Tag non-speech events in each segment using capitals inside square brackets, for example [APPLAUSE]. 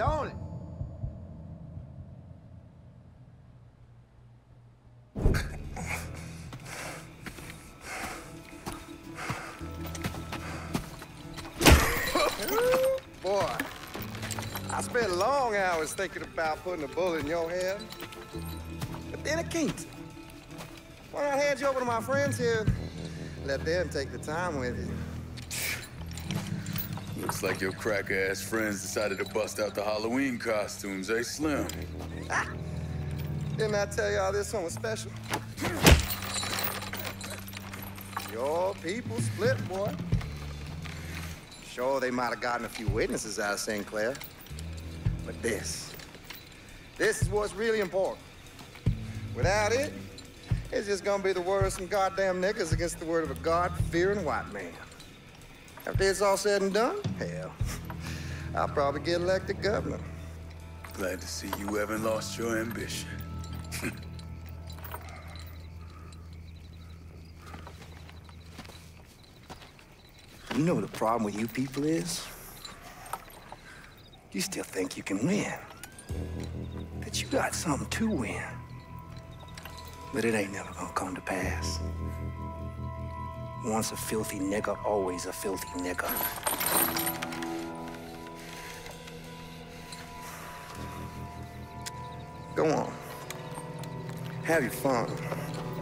don't? [LAUGHS] Boy, I spent long hours thinking about putting a bullet in your head. But then it can't. Why not hand you over to my friends here? Let them take the time with you. Looks like your crack-ass friends decided to bust out the Halloween costumes, eh, Slim? Ah! Didn't I tell y'all this one was special? Your people split, boy. Sure, they might have gotten a few witnesses out of Sinclair. But this, this is what's really important. Without it, it's just gonna be the word of some goddamn niggas against the word of a God-fearing white man. After it's all said and done, hell, I'll probably get elected governor. Glad to see you haven't lost your ambition. [LAUGHS] You know the problem with you people is? You still think you can win. That you got something to win. But it ain't never gonna come to pass. Once a filthy nigger, always a filthy nigger. Go on. Have your fun.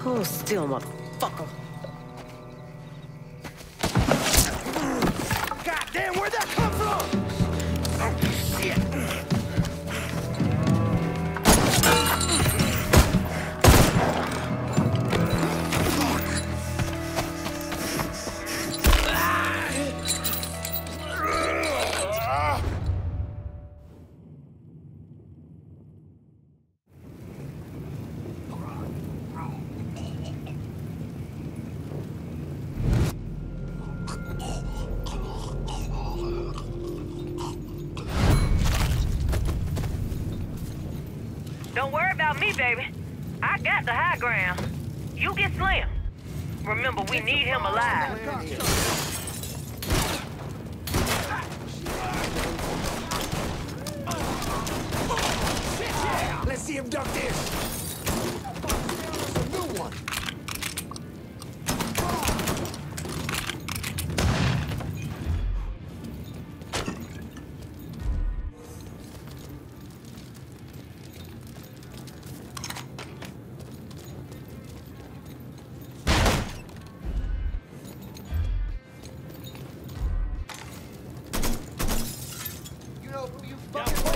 Oh, still, motherfucker. I got the high ground. You get Slim. Remember, we need him alive. Let's see him duck this. New one. Know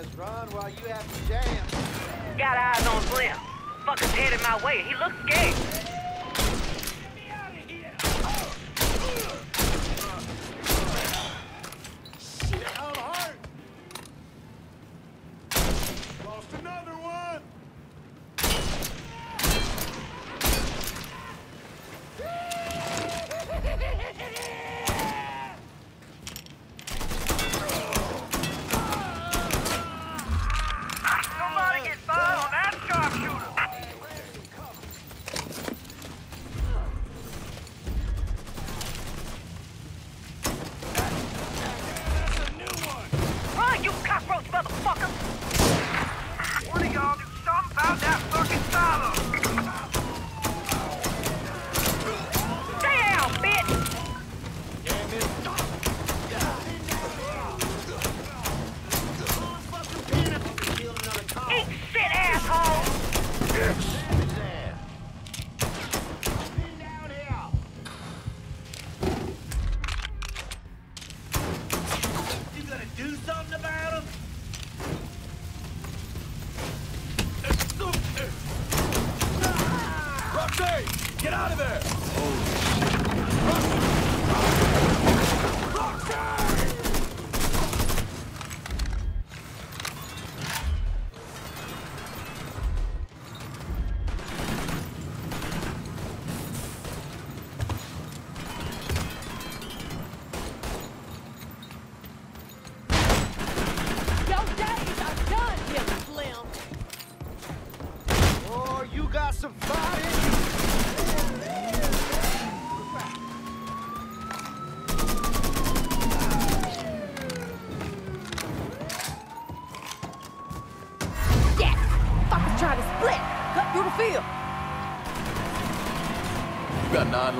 Let's run while you have the jam. Got eyes on Slim. Fucker's headed my way. He looks scared.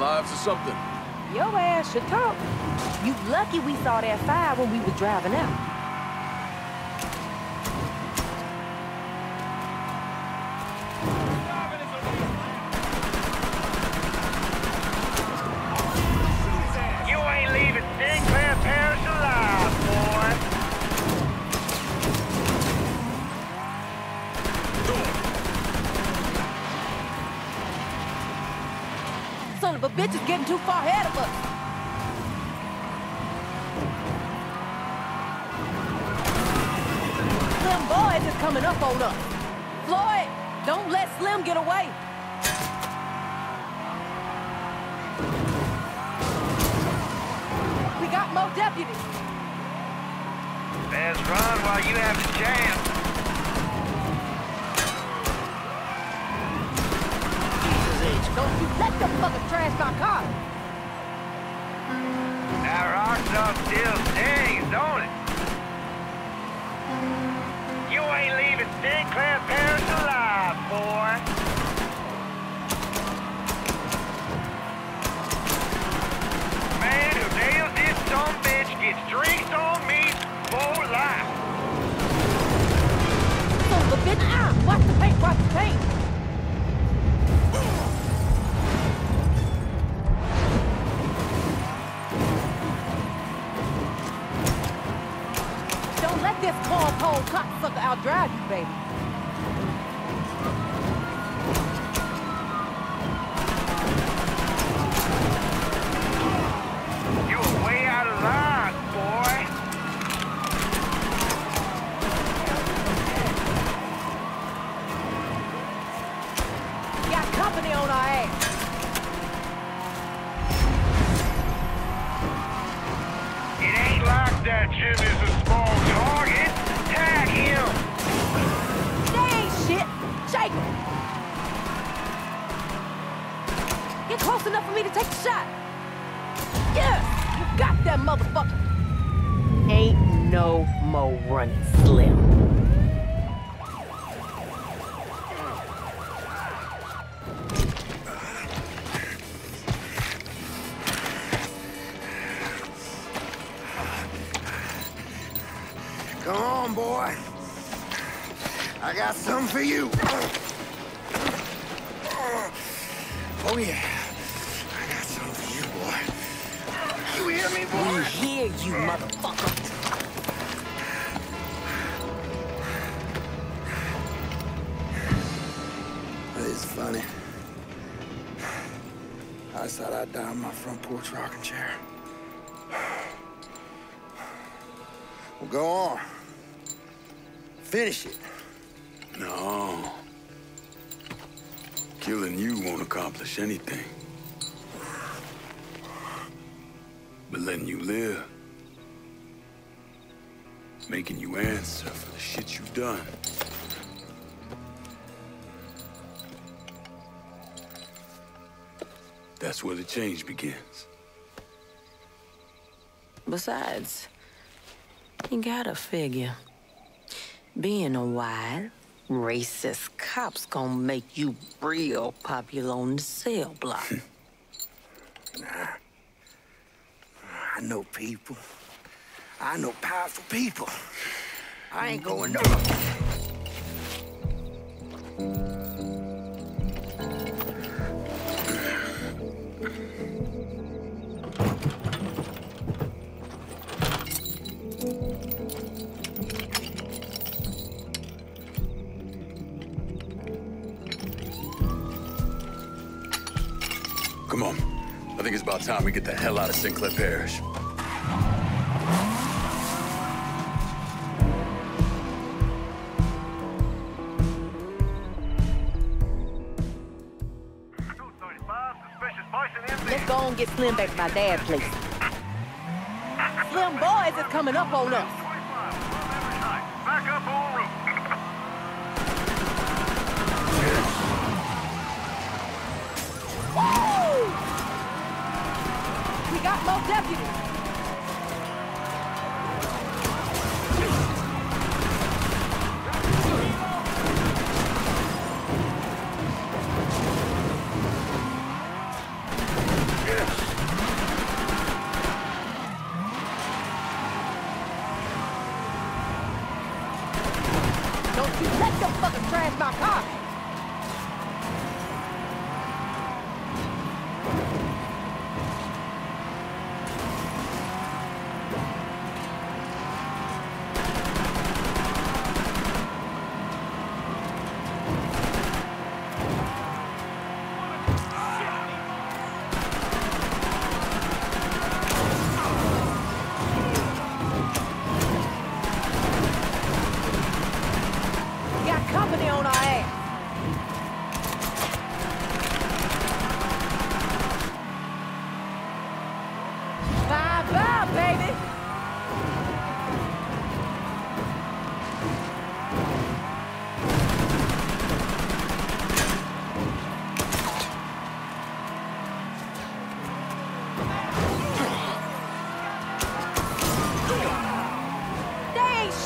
Lives or something? Your ass should talk. You lucky we saw that fire when we was driving out. Bitch is getting too far ahead of us. Slim Boys is coming up on us. Floyd, don't let Slim get away. We got more deputies. Best run while you have the chance. Don't you let the fucker trash my car. That rock stuff still stings, don't it? You ain't leaving Sinclair Parish alive, boy. Man who nails this son bitch gets drinks on me for life. Of a bitch, ah! Watch the paint, watch the paint. Don't let this cornpole cocksucker outdrive you, baby. Close enough for me to take the shot. Yeah, you got that motherfucker. Ain't no more running, Slim. Thought I'd die on my front porch rocking chair. [SIGHS] Well, go on. Finish it. No. Killing you won't accomplish anything. But letting you live, making you answer for the shit you've done. That's where the change begins. Besides, you gotta figure. Being a wild, racist cop's gonna make you real popular on the cell block. [LAUGHS] I know people. I know powerful people. I ain't going nowhere. Come on. I think it's about time we get the hell out of Sinclair Parish. Let's go and get Slim back to my dad's place. Slim Boys is coming up on us. Back up on route. Woo! We got more deputies.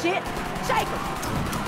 Shit. Shake 'em.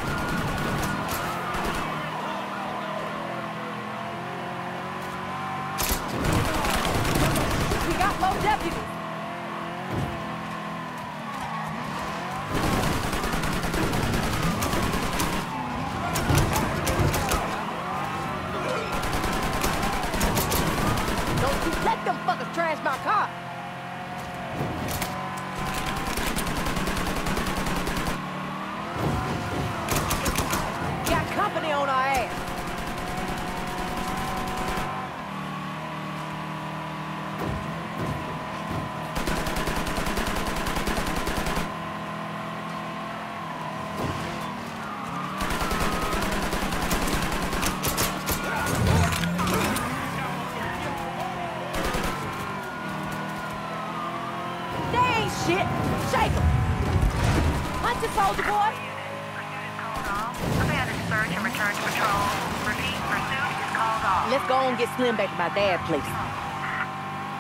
Slim back to my dad's place.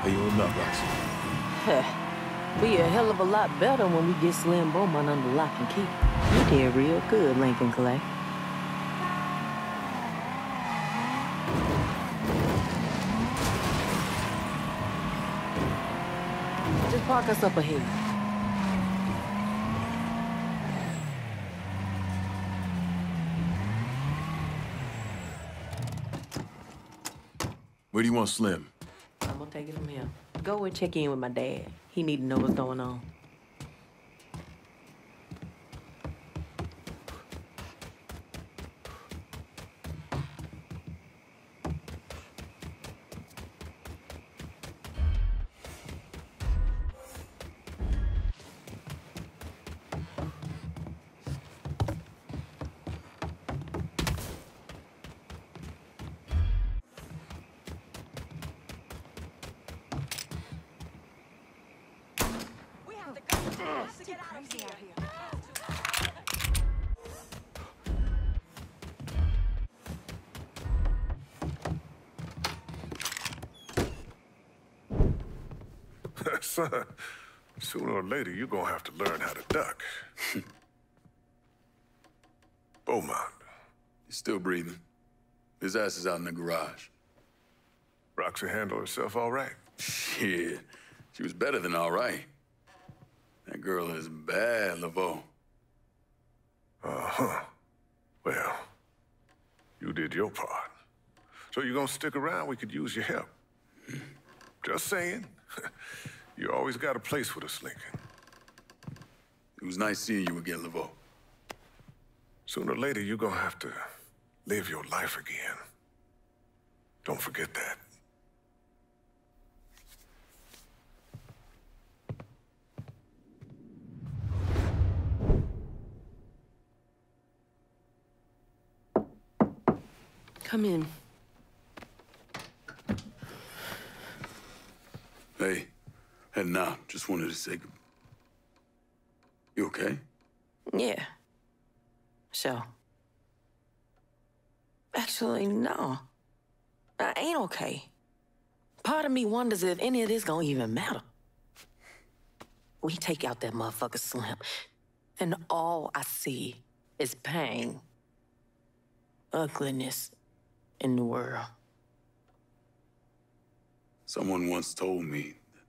Are you holding up, Roxy? Be a hell of a lot better when we get Slim Bowman under lock and key. You did real good, Lincoln Clay. Just park us up ahead. Where do you want Slim? I'm gonna take it from here. Go and check in with my dad. He need to know what's going on. Son, [LAUGHS] sooner or later you're gonna have to learn how to duck. [LAUGHS] Beaumont, He's still breathing. His ass is out in the garage. Roxy handled herself all right. [LAUGHS] Shit. She was better than all right. That girl is bad, Laveau. Uh-huh. Well, you did your part. So you gonna stick around? We could use your help. Just saying. [LAUGHS] you always got a place with us, Lincoln. It was nice seeing you again, Laveau. Sooner or later, you're gonna have to live your life again. Don't forget that. Come in. Hey, heading out. Just wanted to say. good- You okay? Yeah. So. Actually, no. I ain't okay. Part of me wonders if any of this gonna even matter. We take out that motherfucker Slim, and all I see is pain, ugliness in the world. Someone once told me that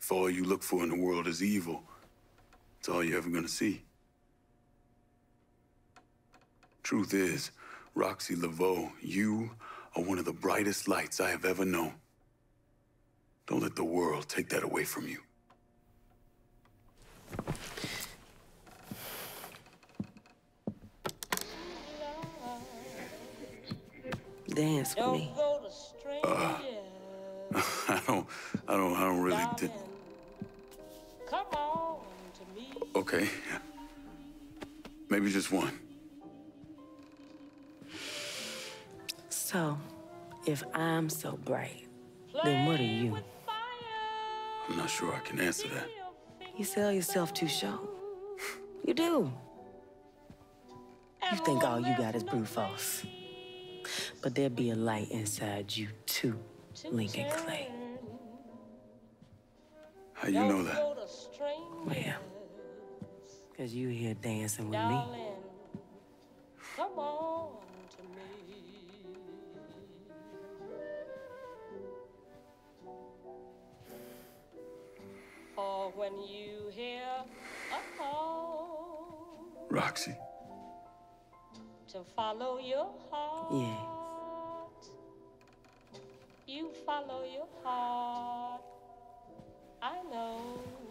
if all you look for in the world is evil, it's all you're ever gonna see. Truth is, Roxy Laveau, you are one of the brightest lights I have ever known. Don't let the world take that away from you. Dance with me. Uh, [LAUGHS] I don't, I don't, I don't really. Di- okay. Maybe just one. So, if I'm so bright, then what are you? I'm not sure I can answer that. You sell yourself too short. You do. You think all you got is brute force. But there be a light inside you, too, Lincoln Clay. How you know that? Well, because you here dancing with me. Come on to me. Or when you hear a call Roxy. to follow your heart. Yes. You follow your heart. I know.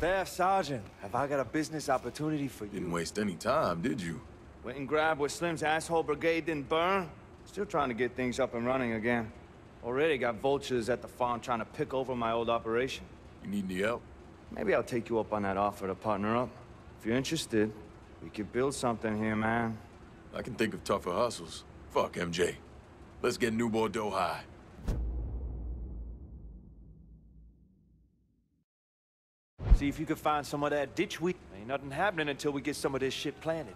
Staff Sergeant, have I got a business opportunity for you? Didn't waste any time, did you? Went and grabbed what Slim's asshole brigade didn't burn. Still trying to get things up and running again. Already got vultures at the farm trying to pick over my old operation. You need any help? Maybe I'll take you up on that offer to partner up. If you're interested, we could build something here, man. I can think of tougher hustles. Fuck MJ. Let's get New Bordeaux high. See if you can find some of that ditch weed. Ain't nothing happening until we get some of this shit planted.